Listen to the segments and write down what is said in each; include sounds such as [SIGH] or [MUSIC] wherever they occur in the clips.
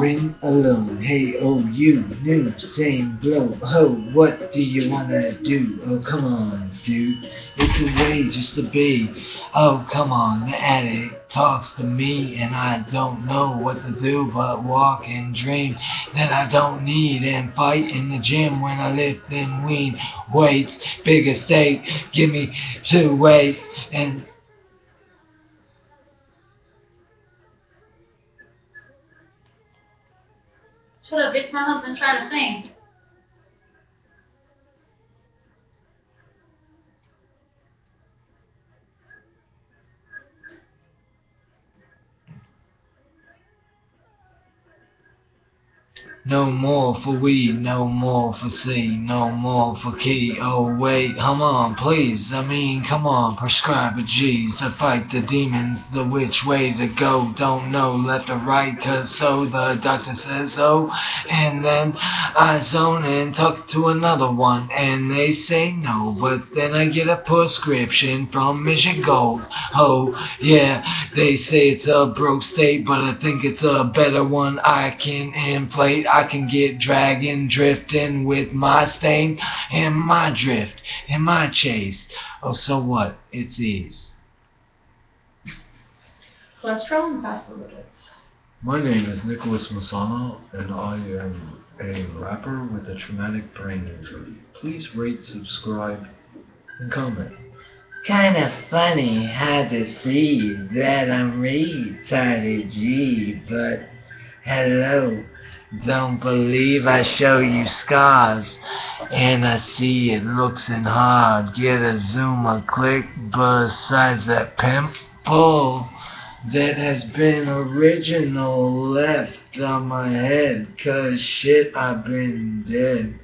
Ring alone. Hey, oh, you. New. Same blow. Oh, what do you wanna do? Oh, come on, dude. It's a way just to be. Oh, come on. The addict talks to me, and I don't know what to do but walk and dream that I don't need and fight in the gym when I lift and wean weights. Bigger steak. Give me two weights and Shut up, bitch. My husband's trying to sing. No more for weed, no more for C, no more for key. Oh wait, come on, please. I mean, come on, prescribe a G's to fight the demons. The which way to go, don't know left or right, cause so the doctor says so. And then I zone and talk to another one, and they say no. But then I get a prescription from Mission Gold. Oh, yeah, they say it's a broke state, but I think it's a better one I can inflate. I can get dragging, drifting with my stain and my drift and my chase. Oh, so what? It's ease. Cholesterol and phospholipids. My name is Nicholas Messana, and I am a rapper with a traumatic brain injury. Please rate, subscribe, and comment. Kinda funny how to see that I'm retarded G, but hello. Don't believe I show you scars, and I see it looking hard. Get a zoom, a click, besides that pimple that has been original left on my head, cause shit, I've been dead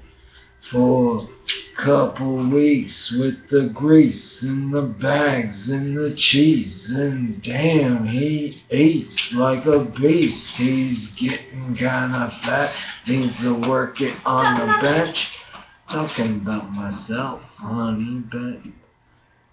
for a couple weeks with the grease and the bags and the cheese. And damn he eats like a beast. He's getting kinda fat. Needs to work it on the bench. Talking about myself honey but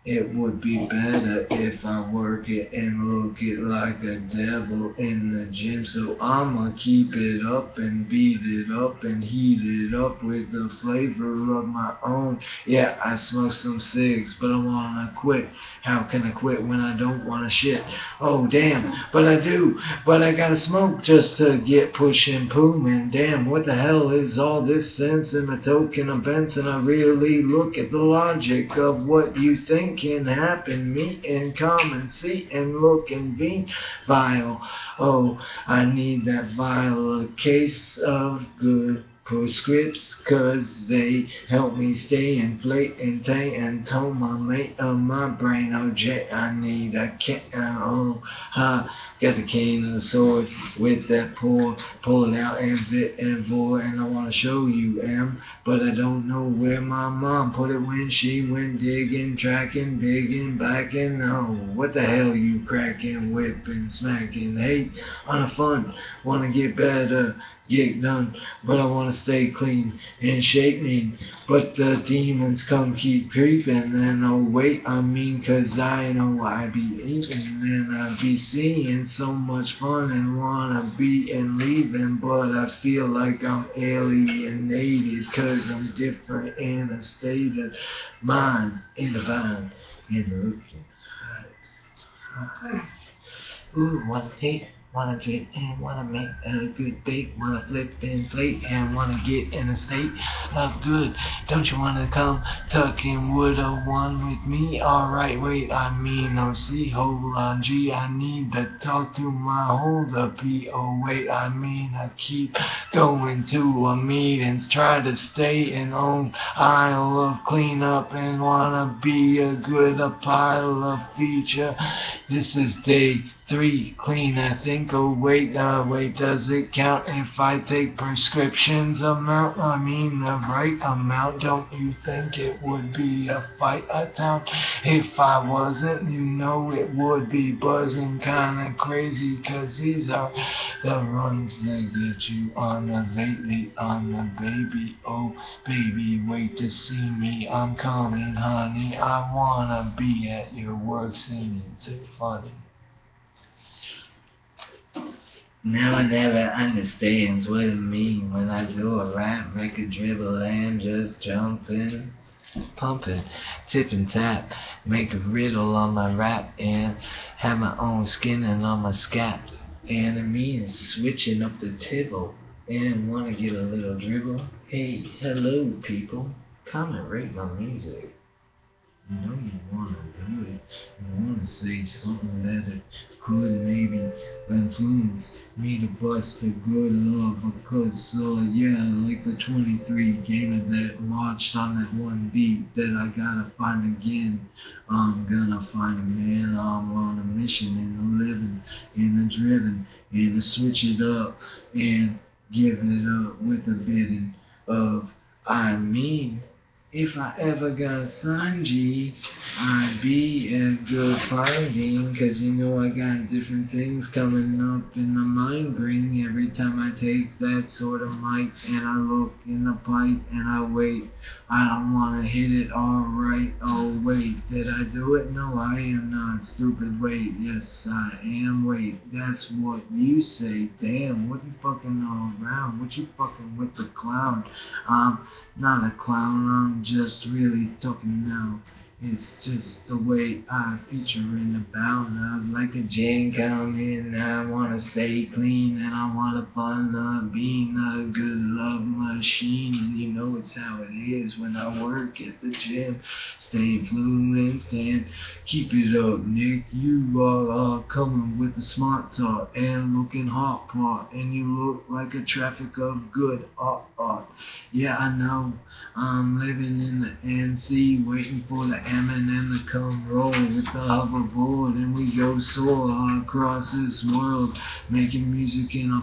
it would be better if I work it and look it like a devil in the gym. So I'ma keep it up and beat it up and heat it up with the flavor of my own. Yeah, I smoke some cigs, but I wanna quit. How can I quit when I don't wanna shit? Oh damn, but I do. But I gotta smoke just to get pushing and damn, what the hell is all this sense in a token of And I really look at the logic of what you think can happen. Meet and come and see and look and be vile. Oh, I need that vile, a case of good prescripts, cause they help me stay inflate and tay and tone my mate of my brain. Oh, I need a can, uh, oh, ha, got the cane and the sword with that pull, pull it out and bit and void, and I wanna show you, M, but I don't know where my mom put it when she went digging, tracking, bigging, backing. Oh, what the hell you cracking, whipping, smacking, hate on a fun, wanna get better, get done, but I wanna stay clean and me. But the demons come keep creeping, and oh wait, I mean, cause I know I be eating, and I be seeing so much fun and wanna be and leaving, but I feel like I'm alienated, cause I'm different in a state of mind, in the vine, in the looking eyes. Ooh, wanna taste, wanna drink, and wanna make a good bake, wanna flip and plate, and wanna get in a state of good. Don't you wanna come tucking wood a one with me? Alright, wait, I mean, see, hold on, G, I need to talk to my holder, P, oh, wait, I mean, I keep going to a meetings, try to stay in own aisle of cleanup, and wanna be a good a pile of feature. This is day three, clean, I think. Oh, wait, uh, wait, does it count if I take prescriptions amount? I mean, the right amount. Don't you think it would be a fight a town? If I wasn't, you know it would be buzzing kinda crazy, cause these are the runs that get you on the lately, on the baby. Oh, baby, wait to see me. I'm coming, honey. I wanna be at your work singing too funny. No one ever understands what it means when I do a rap, make a dribble and just jumping, pumping, tip and tap, make a riddle on my rap and have my own skinning on my scalp. And it means switching up the tibble and wanna get a little dribble. Hey, hello people, comment rate my music. Know you wanna do it. You wanna say something that could maybe influence me to bust a good love because uh yeah, like the 23 gamer that marched on that one beat that I gotta find again. I'm gonna find a man. I'm on a mission and a living and a driven and to switch it up and give it up with a bit of I mean. If I ever got signed, I'd be a good finding, cause you know I got different things coming up in the mind bring every time I take that sort of mic and I look in the pipe and I wait. I don't wanna hit it alright, oh wait, did I do it? No, I am not stupid, wait, yes I am, wait, that's what you say, damn, what you fucking all around, what you fucking with the clown, I'm not a clown, I'm just really talking now. It's just the way I feature in the bound. I'm like a gin coming. I wanna stay clean and I wanna fun up being a good love machine. And you know it's how it is when I work at the gym. Stay fluent and keep it up, Nick. You are uh, coming with the smart talk and looking hot pot, and you look like a traffic of good art. Yeah, I know. I'm living in the NC, waiting for the Eminem to come roll with the hoverboard, and we go soar across this world, making music in a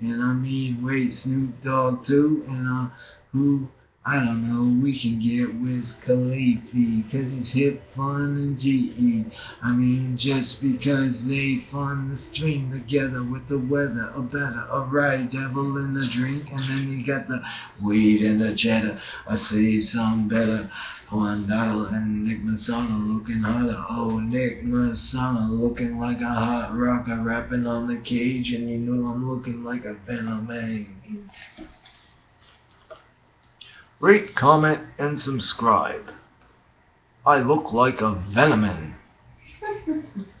And I mean, wait, Snoop Dogg too, and uh, who? I don't know, we can get Wiz Khalifa, cause he's hip, fun, and GE. I mean, just because they fun the string together with the weather, a better, a right devil in the drink, and then you got the weed and the cheddar. I see some better. Juan and Nick Messana looking hotter. Oh, Nick Messana looking like a hot rocker rapping on the cage, and you know I'm looking like a venom man. Rate, comment, and subscribe. I look like a Venoman. [LAUGHS]